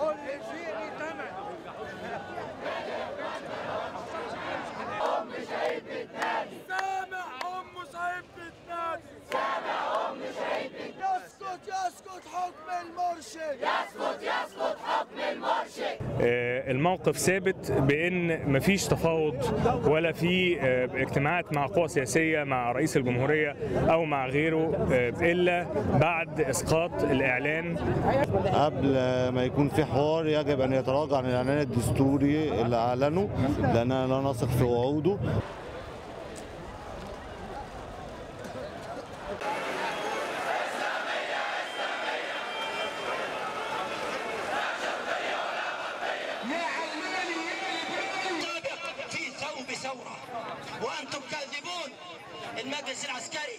قول شيء تمن أم يسكت يسكت حكم المرشد. يسكت يسكت. الموقف ثابت بإن مفيش تفاوض ولا في آه، اجتماعات مع قوى سياسية مع رئيس الجمهورية أو مع غيره آه، إلا بعد إسقاط الإعلان. قبل ما يكون في حوار يجب أن يتراجع عن الإعلان الدستوري اللي أعلنه لاننا لا نثق في وعوده. وأنتم كاذبون. المجلس العسكري.